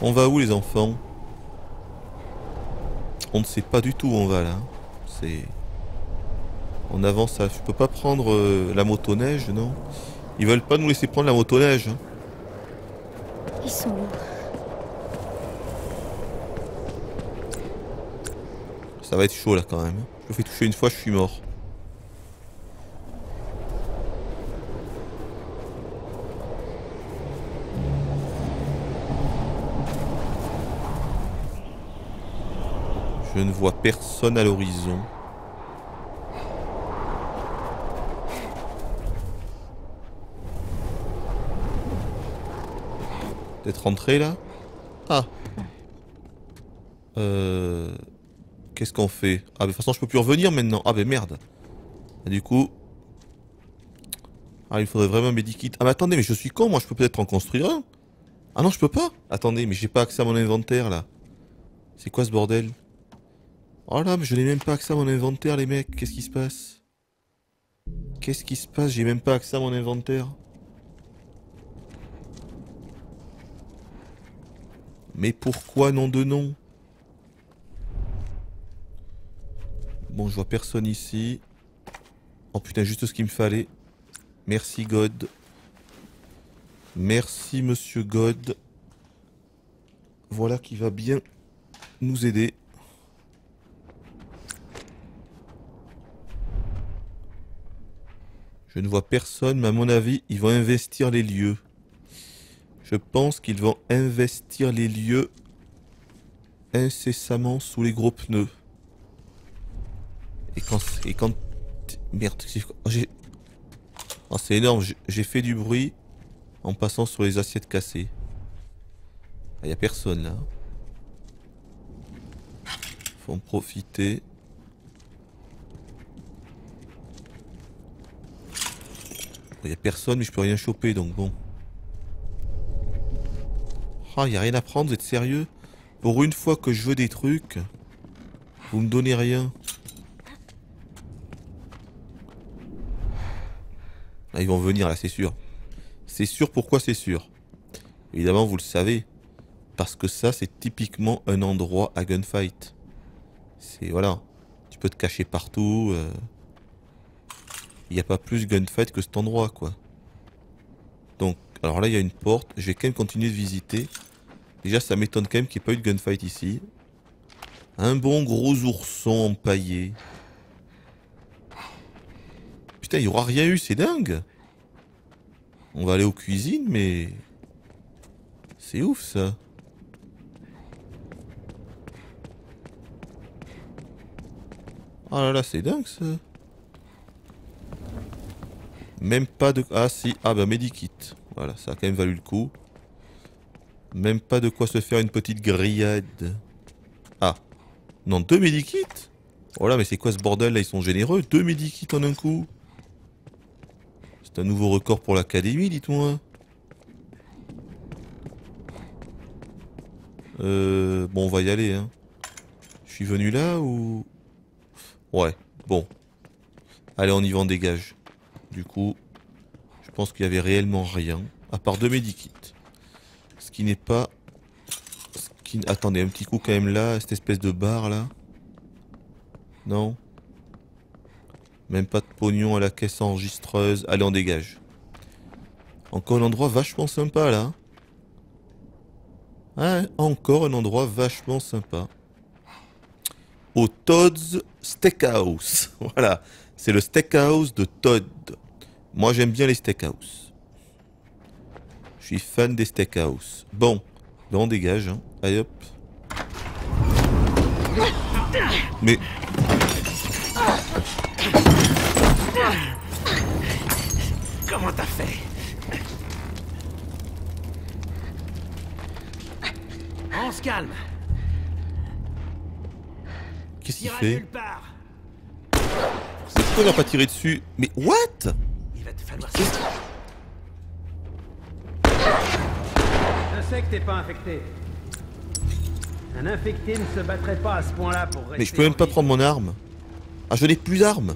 On va où les enfants? On ne sait pas du tout où on va là. C'est... On avance à... Je peux pas prendre euh, la motoneige, non? Ils veulent pas nous laisser prendre la motoneige. hein. Ils sont où? Ça va être chaud là quand même. Je me fais toucher une fois, je suis mort. Je ne vois personne à l'horizon. Peut-être rentré là? Ah Euh... Qu'est-ce qu'on fait? Ah, mais de toute façon, je peux plus revenir maintenant. Ah, mais merde. Et du coup. Ah, il faudrait vraiment un. Ah, mais attendez, mais je suis con, moi, je peux peut-être en construire un? Ah non, je peux pas. Attendez, mais j'ai pas accès à mon inventaire là. C'est quoi ce bordel? Oh là, mais je n'ai même pas accès à mon inventaire, les mecs. Qu'est-ce qui se passe? Qu'est-ce qui se passe? J'ai même pas accès à mon inventaire. Mais pourquoi nom de nom? Bon, je vois personne ici. Oh putain, juste ce qu'il me fallait. Merci God. Merci Monsieur God. Voilà qui va bien nous aider. Je ne vois personne, mais à mon avis, ils vont investir les lieux. Je pense qu'ils vont investir les lieux incessamment sous les gros pneus. Et quand... Et quand merde, j'ai- j'ai... Oh, c'est énorme, j'ai- fait du bruit en passant sur les assiettes cassées. Il y a personne là. Faut en profiter. Il y a personne mais je peux rien choper donc bon. Ah, il y a rien à prendre, vous êtes sérieux? Pour une fois que je veux des trucs, vous me donnez rien. Ah, ils vont venir là, c'est sûr. C'est sûr pourquoi c'est sûr? Évidemment, vous le savez. Parce que ça, c'est typiquement un endroit à gunfight. C'est voilà. Tu peux te cacher partout. euh. Il n'y a pas plus gunfight que cet endroit, quoi. Donc, alors là, il y a une porte. Je vais quand même continuer de visiter. Déjà, ça m'étonne quand même qu'il n'y ait pas eu de gunfight ici. Un bon gros ourson empaillé. Putain, il n'y aura rien eu, c'est dingue. On va aller aux cuisines, mais... C'est ouf, ça. Oh là là, c'est dingue, ça. Même pas de... Ah si, ah bah Medikit. Voilà, ça a quand même valu le coup. Même pas de quoi se faire une petite grillade. Ah. Non, deux medikits Oh là, mais c'est quoi ce bordel là Ils sont généreux. Deux medikits en un coup. C'est un nouveau record pour l'académie, dites-moi. Euh, bon, on va y aller. Hein. Je suis venu là ou... Ouais, bon. Allez, on y va, on dégage. Du coup, je pense qu'il y avait réellement rien. À part deux medikits. Ce qui n'est pas... Attendez, un petit coup quand même là, cette espèce de bar là. Non Même pas de pognon à la caisse enregistreuse. Allez, on dégage. Encore un endroit vachement sympa là. Ah, encore un endroit vachement sympa. Au Todd's Steakhouse. Voilà, c'est le steakhouse de Todd. Moi j'aime bien les steakhouse. Je suis fan des steakhouse. Bon, là on dégage. Hein. Allez hop. Mais... Comment t'as fait? On se calme. Qu'est-ce qu'il fait? pourquoi il n'a pas tiré dessus? Mais what? Va te falloir... Je sais que t'es pas infecté. Un infecté ne se battrait pas à ce point-là pour rester Mais je peux même pas vie. prendre mon arme. Ah, je n'ai plus d'armes.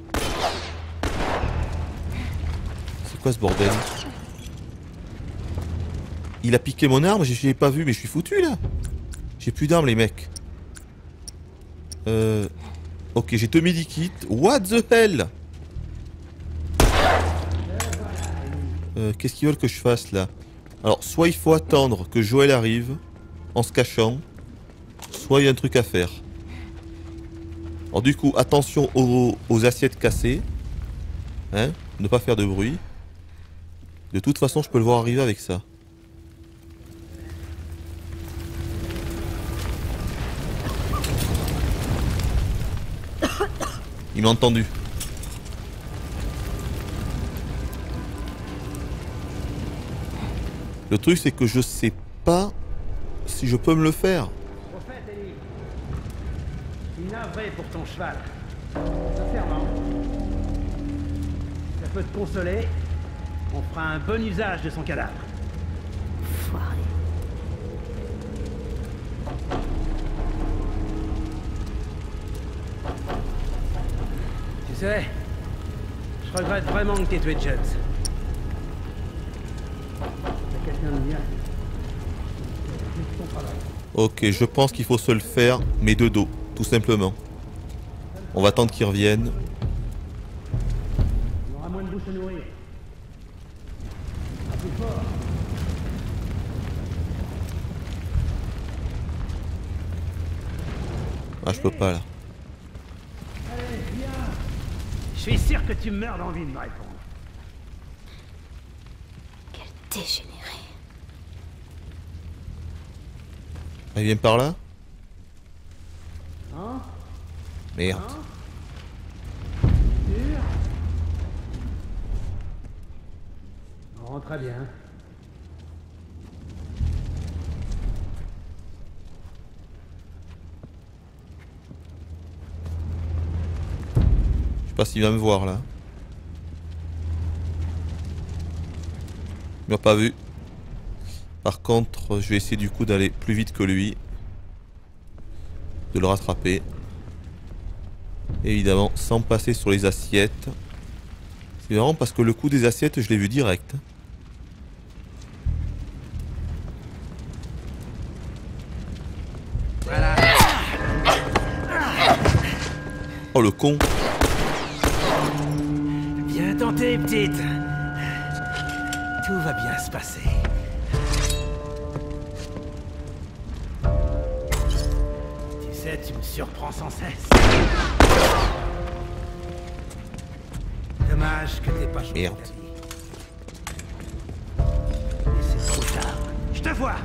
C'est quoi ce bordel? Il a piqué mon arme, je l'ai pas vu, mais je suis foutu là. J'ai plus d'armes, les mecs. Euh. Ok, j'ai deux medikits. What the hell? Euh, Qu'est-ce qu'ils veulent que je fasse là? Alors, soit il faut attendre que Joël arrive en se cachant, soit il y a un truc à faire. Alors du coup, attention aux, aux assiettes cassées. Hein Ne pas faire de bruit. De toute façon, je peux le voir arriver avec ça. Il m'a entendu. Le truc, c'est que je sais pas si je peux me le faire. Au fait, Ellie, je suis navré pour ton cheval. Sincèrement. Ça peut te consoler. On fera un bon usage de son cadavre. Foiré. Tu sais, je regrette vraiment que t'aies tué Jones. C'est quelqu'un de bien. C'est ton travail. Ok, je pense qu'il faut se le faire, mais de dos, tout simplement. On va attendre qu'il revienne. On aura moins de bouche à nourrir. Plus fort. Ah, je peux pas là. Je suis sûr que tu meurs d'envie de me répondre. Quel dégénéré. Il vient par là Hein Merde. Sûr On rentre très bien. Je sais pas s'il va me voir là. Il m'a pas vu. Par contre, je vais essayer du coup d'aller plus vite que lui. De le rattraper. Évidemment, sans passer sur les assiettes. C'est marrant parce que le coup des assiettes, je l'ai vu direct. Oh le con Bien tenté, petite. Tout va bien se passer. Tu sais, tu me surprends sans cesse. Dommage que t'aies pas joué Merde. ta vie. Mais c'est trop tard. Je te vois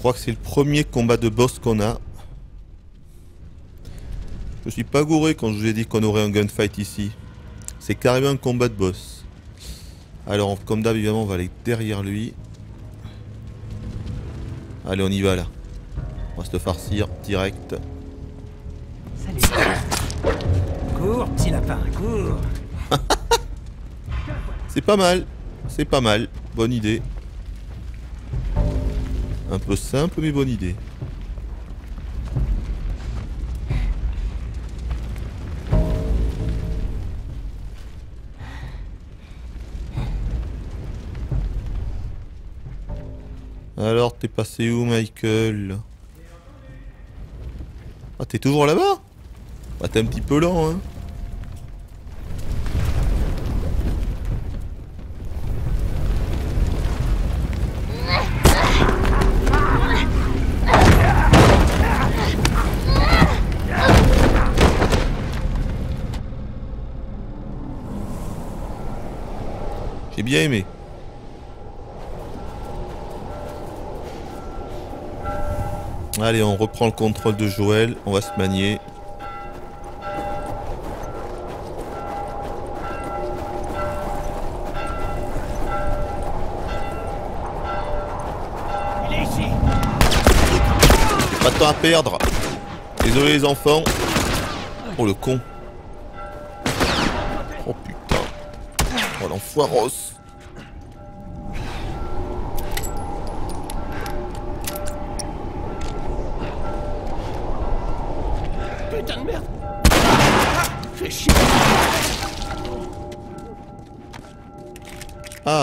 crois que c'est le premier combat de boss qu'on a. Je suis pas gouré quand je vous ai dit qu'on aurait un gunfight ici. C'est carrément un combat de boss. Alors, comme d'hab, évidemment, on va aller derrière lui. Allez, on y va là. On va se farcir direct. Salut. Cours, petit lapin, cours. C'est pas mal. C'est pas mal. Bonne idée. Un peu simple, mais bonne idée. Alors, t'es passé où, Michael? Ah, t'es toujours là-bas? Bah, t'es un petit peu lent, hein aimé. Allez, on reprend le contrôle de Joël. On va se manier. Il est ici. Pas de temps à perdre. Désolé les enfants. Oh le con. Oh putain. Oh l'enfoiros.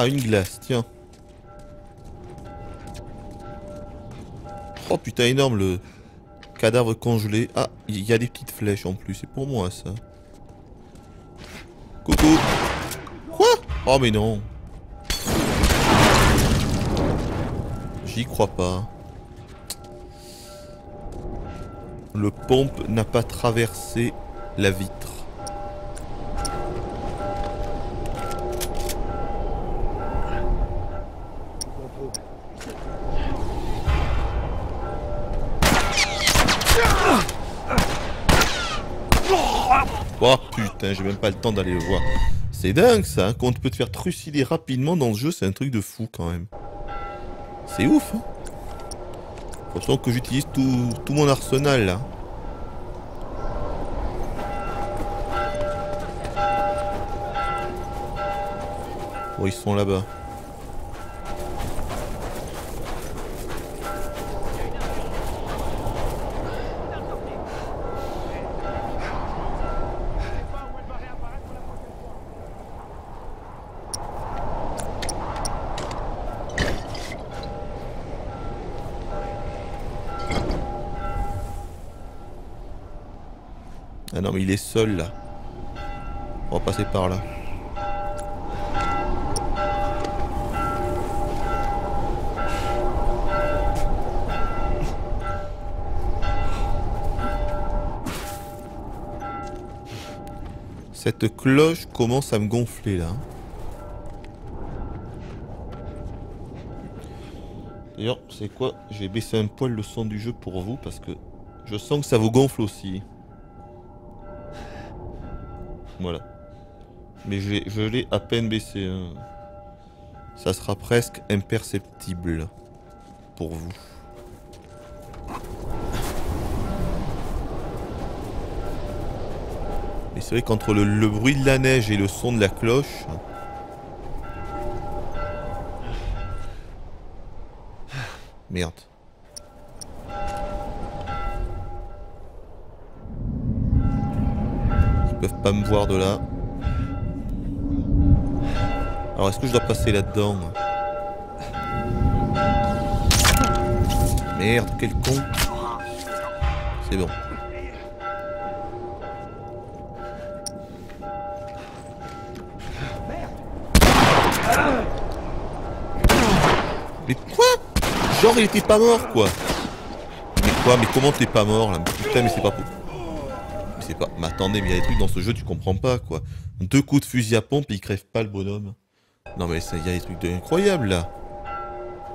Une glace, tiens. Oh putain, énorme le cadavre congelé. Ah, il y a des petites flèches en plus. C'est pour moi ça. Coucou. Quoi? Oh mais non. J'y crois pas. Le pompe n'a pas traversé la vitre. Oh putain, j'ai même pas le temps d'aller le voir. C'est dingue ça, hein, quand on peut te faire trucider rapidement dans ce jeu, c'est un truc de fou quand même. C'est ouf. Hein que j'utilise tout, tout mon arsenal là. Bon, ils sont là-bas. Il est seul là. On va passer par là. Cette cloche commence à me gonfler là. D'ailleurs, c'est quoi? Je vais baisser un poil le son du jeu pour vous parce que je sens que ça vous gonfle aussi. Voilà. Mais je, l'ai- à peine baissé. hein. Ça sera presque imperceptible pour vous. Mais c'est vrai qu'entre le, le bruit de la neige et le son de la cloche... Merde. Me voir de là. Alors est-ce que je dois passer là-dedans Merde, quel con. C'est bon. Mais quoi? Genre il était pas mort quoi Mais quoi? Mais comment t'es pas mort là? Putain mais c'est pas possible. Pas. Mais attendez, mais il y a des trucs dans ce jeu, tu comprends pas quoi. Deux coups de fusil à pompe il crève pas le bonhomme. Non mais il y a des trucs incroyables là.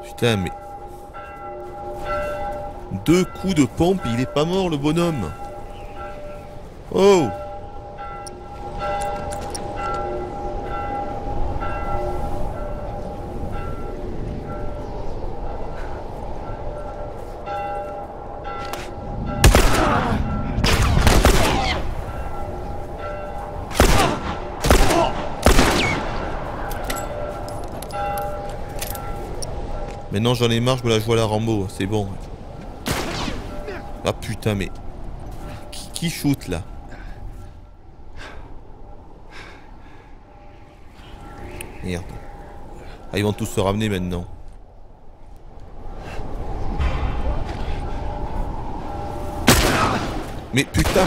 Putain mais. Deux coups de pompe, il est pas mort le bonhomme. Oh Maintenant j'en ai marre, je me la joue à la Rambo, c'est bon. Ah putain mais... Qui, qui shoot là? Merde. Ah ils vont tous se ramener maintenant. Mais putain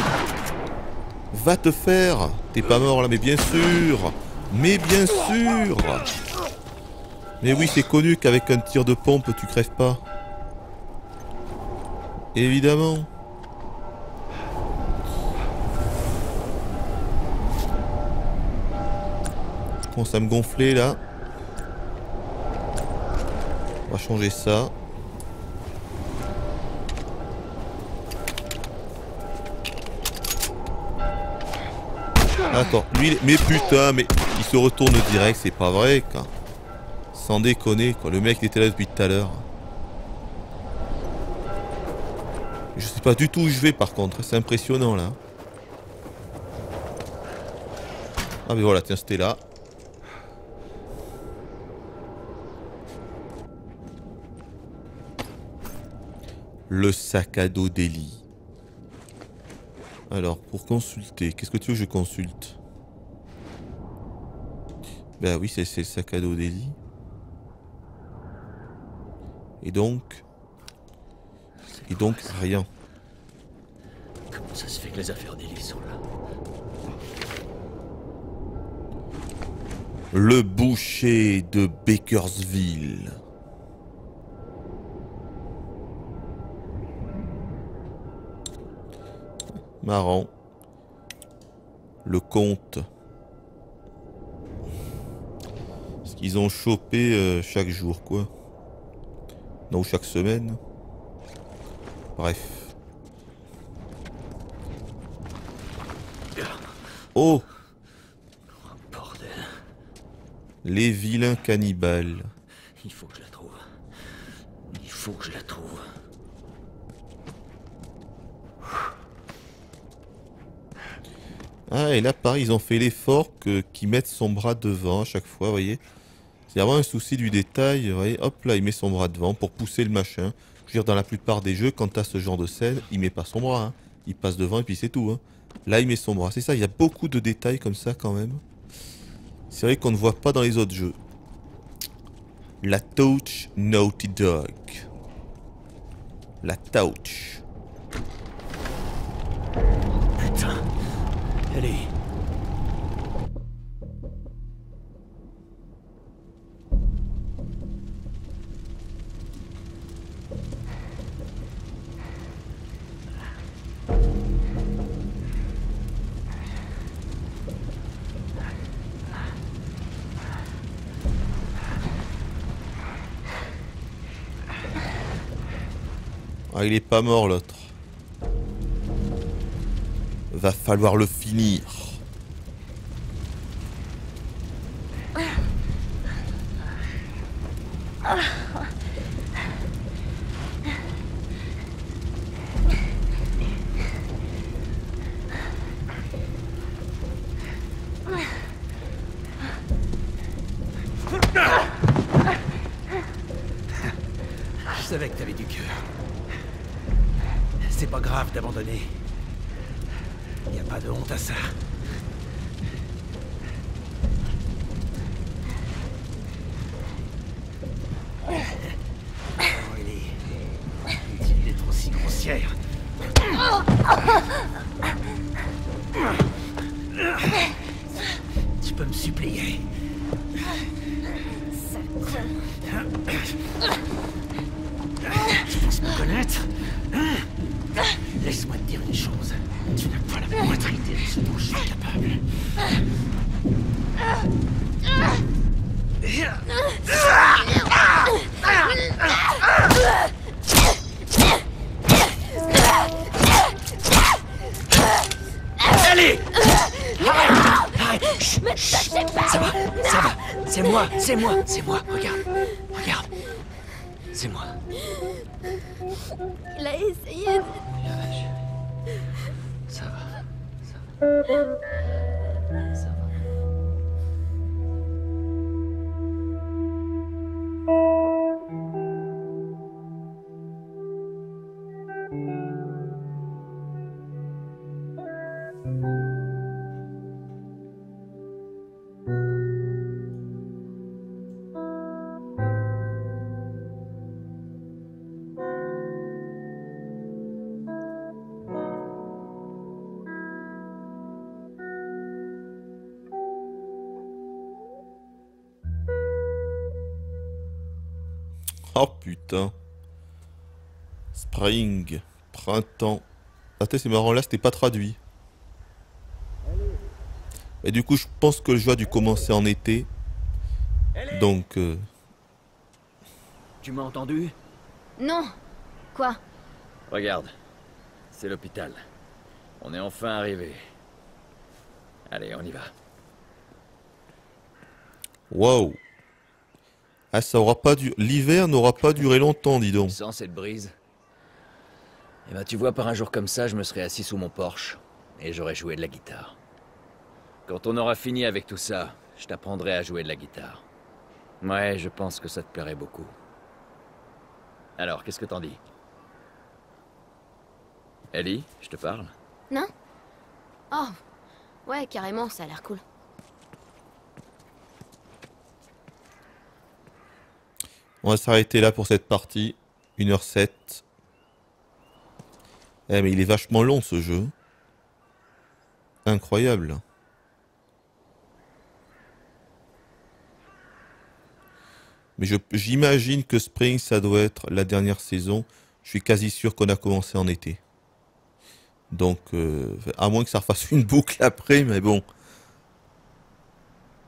Va te faire T'es pas mort là, mais bien sûr Mais bien sûr Mais oui, c'est connu qu'avec un tir de pompe, tu crèves pas. Évidemment. Commence à me gonfler là. On va changer ça. Attends, lui, mais putain, mais il se retourne direct, c'est pas vrai, quoi. Sans déconner, quoi. Le mec était là depuis tout à l'heure. Je sais pas du tout où je vais, par contre. C'est impressionnant, là. Ah, mais voilà, tiens, c'était là. Le sac à dos d'Eli. Alors, pour consulter, qu'est-ce que tu veux que je consulte? Ben oui, c'est le sac à dos d'Eli. Et donc... Et donc, rien. Comment ça se fait que les affaires d'Ellie sont là Le boucher de Bakersville. Marrant. Le comte. Ce qu'ils ont chopé euh, chaque jour, quoi. Ou chaque semaine. Bref. Oh Bordel. Les vilains cannibales. Il faut que je la trouve. Il faut que je la trouve. Ah, et là, pareil, ils ont fait l'effort qu'ils mettent son bras devant à chaque fois, vous voyez. C'est vraiment un souci du détail, vous voyez. Hop là, il met son bras devant pour pousser le machin. Je veux dire, dans la plupart des jeux, quand t'as ce genre de scène, il met pas son bras. hein. Il passe devant et puis c'est tout. hein. Là, il met son bras. C'est ça, il y a beaucoup de détails comme ça quand même. C'est vrai qu'on ne voit pas dans les autres jeux. La touch Naughty Dog. La touch. Putain. Ellie. Ah, il est pas mort l'autre. Va falloir le finir. Je savais que t'avais du cœur. D'abandonner. Y a pas de honte à ça. C'est moi, c'est moi, Oh putain. Spring, printemps. Attends, c'est marrant, là c'était pas traduit. Et du coup, je pense que le jeu a dû commencer en été. Donc, euh, Tu m'as entendu? Non Quoi? Regarde. C'est l'hôpital. On est enfin arrivé. Allez, on y va. waouh. Ah, ça aura pas du... L'hiver n'aura pas duré longtemps, dis donc. Sans cette brise Eh ben, tu vois, par un jour comme ça, je me serais assis sous mon Porsche et j'aurais joué de la guitare. Quand on aura fini avec tout ça, je t'apprendrai à jouer de la guitare. Ouais, je pense que ça te plairait beaucoup. Alors, qu'est-ce que t'en dis? Ellie, je te parle? Non? Oh Ouais, carrément, ça a l'air cool. On va s'arrêter là pour cette partie. 1h07. Eh, mais il est vachement long ce jeu. Incroyable. Mais j'imagine que Spring, ça doit être la dernière saison. Je suis quasi sûr qu'on a commencé en été. Donc, euh, à moins que ça refasse une boucle après, mais bon.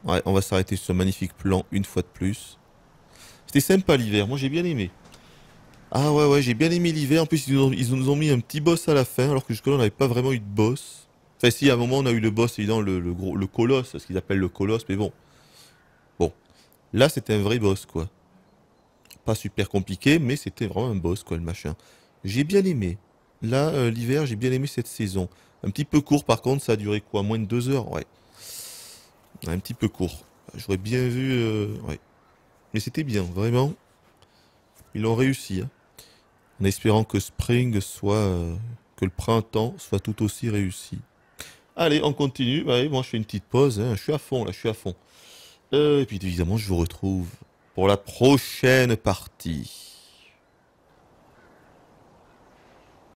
Ouais, on va s'arrêter sur ce magnifique plan une fois de plus. C'était sympa l'hiver, moi j'ai bien aimé. Ah ouais, ouais, j'ai bien aimé l'hiver. En plus, ils nous, ont, mis un petit boss à la fin, alors que jusque-là, on n'avait pas vraiment eu de boss. Enfin, si, à un moment, on a eu le boss, évidemment, le, le, gros, le colosse, ce qu'ils appellent le colosse, mais bon. Bon. Là, c'était un vrai boss, quoi. Pas super compliqué, mais c'était vraiment un boss, quoi, le machin. J'ai bien aimé. Là, euh, l'hiver, j'ai bien aimé cette saison. Un petit peu court, par contre, ça a duré quoi? Moins de deux heures? Ouais. Un petit peu court. J'aurais bien vu. euh, ouais. C'était bien, vraiment. Ils l'ont réussi. hein. En espérant que Spring soit. euh, que le printemps soit tout aussi réussi. Allez, on continue. Bah, moi, je fais une petite pause. hein. Je suis à fond, là, je suis à fond. Euh, et puis, évidemment, je vous retrouve pour la prochaine partie.